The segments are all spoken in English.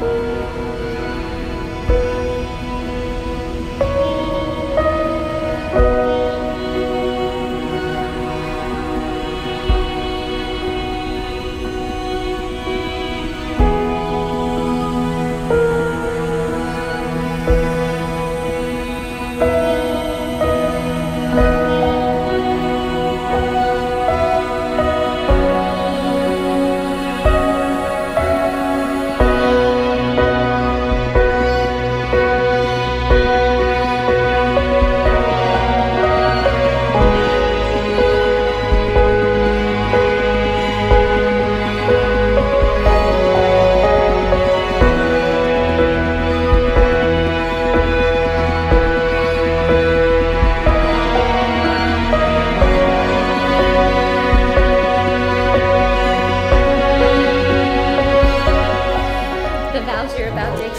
The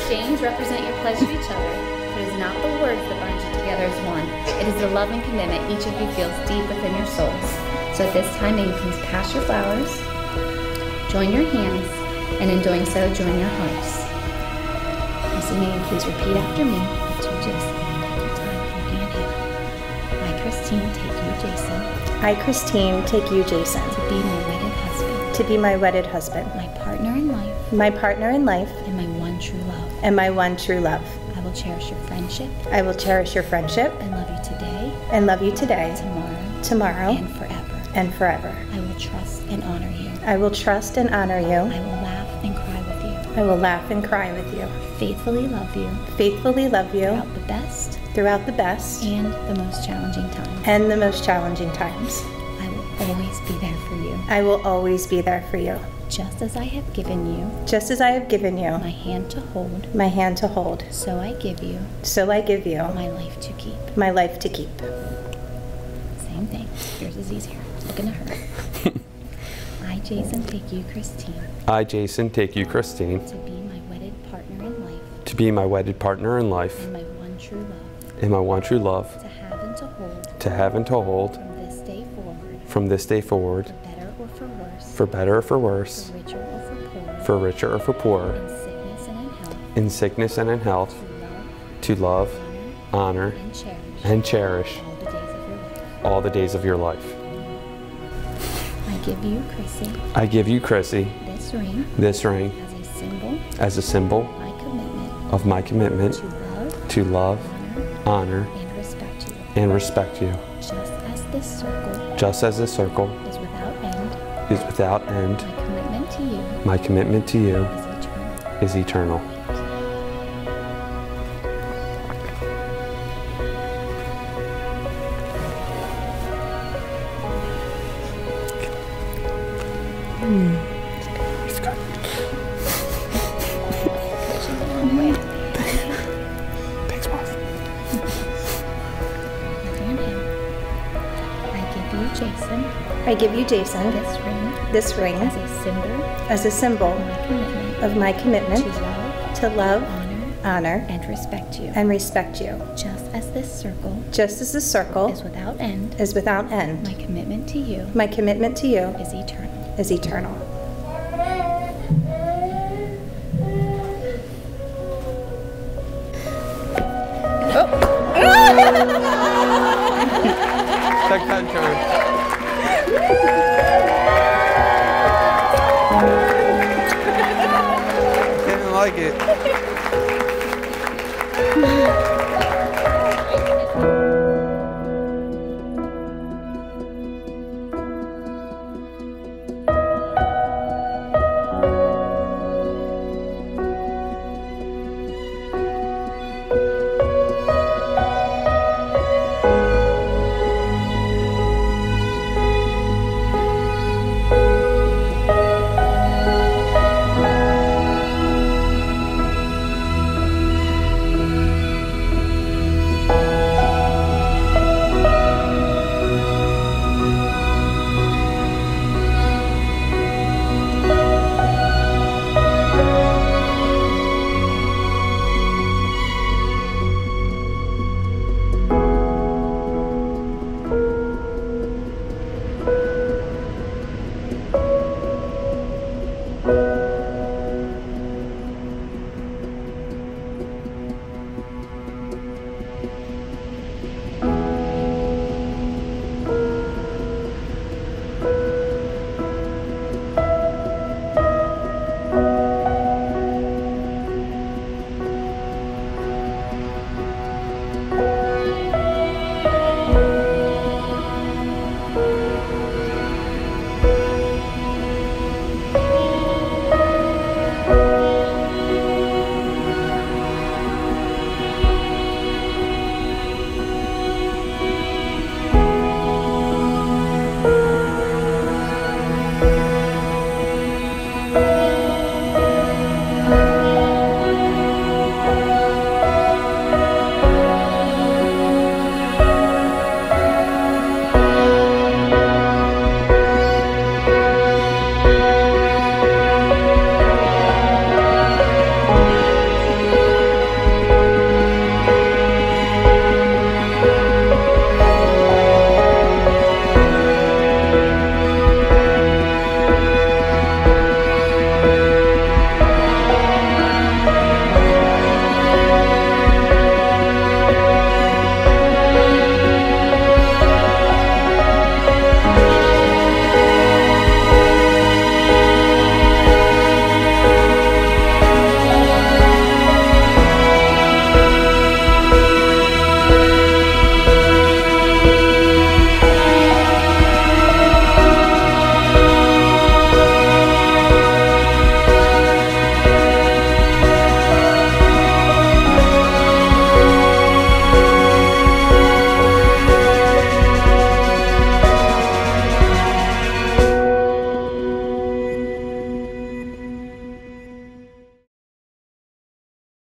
exchange represent your pledge to each other. It is not the words that bind you together as one. It is the love and commitment each of you feels deep within your souls. So at this time, may you please pass your flowers, join your hands, and in doing so, join your hearts. Missy, may you please repeat after me. To Jason, take your time and inhale. I, Christine, take you, Jason, I, Christine, take you, Jason, to be my wedded husband, to be my wedded husband, my partner in life, my partner in life, and my one true love. And my one true love. I will cherish your friendship I will cherish your friendship and love you today, and love you today, tomorrow, tomorrow, and forever. and forever. I will trust and honor you. I will trust and honor you. I will laugh and cry with you. I will laugh and cry with you. Faithfully love you Faithfully love you throughout the best throughout the best and the most challenging times. and the most challenging times. I will always be there for you, I will always be there for you, just as I have given you just as I have given you my hand to hold. my hand to hold. So I give you So I give you my life to keep. my life to keep. Same thing. Yours is easier. Looking at her. I, Jason, take you, Christine, I, Jason, take you, Christine, to be my wedded partner in life to be my wedded partner in life and my one true love, and my one true love, to have and to hold to have and to hold from this day forward, from this day forward, for better or for better or for worse, for richer or for poorer, for richer or for poorer, in sickness and in health, in sickness and in health, to love, love, honor, and cherish and cherish all the days of your life. all the days of your life. I give you, Crissy, I give you, Crissy, this ring this ring as a symbol as a symbol of my commitment of my commitment to love, to love, honor, honor, and respect you, and respect you, just as this circle just as this circle is without end. is without end. My commitment to you My commitment to you is eternal. is eternal. You, Jason, I give you, Jason, this ring this ring as a symbol as a symbol of my commitment of my commitment to love, to love, honor, honor, and respect you, and respect you, just as this circle just as the circle is without end. is without end. My commitment to you My commitment to you is eternal. is eternal. Like it.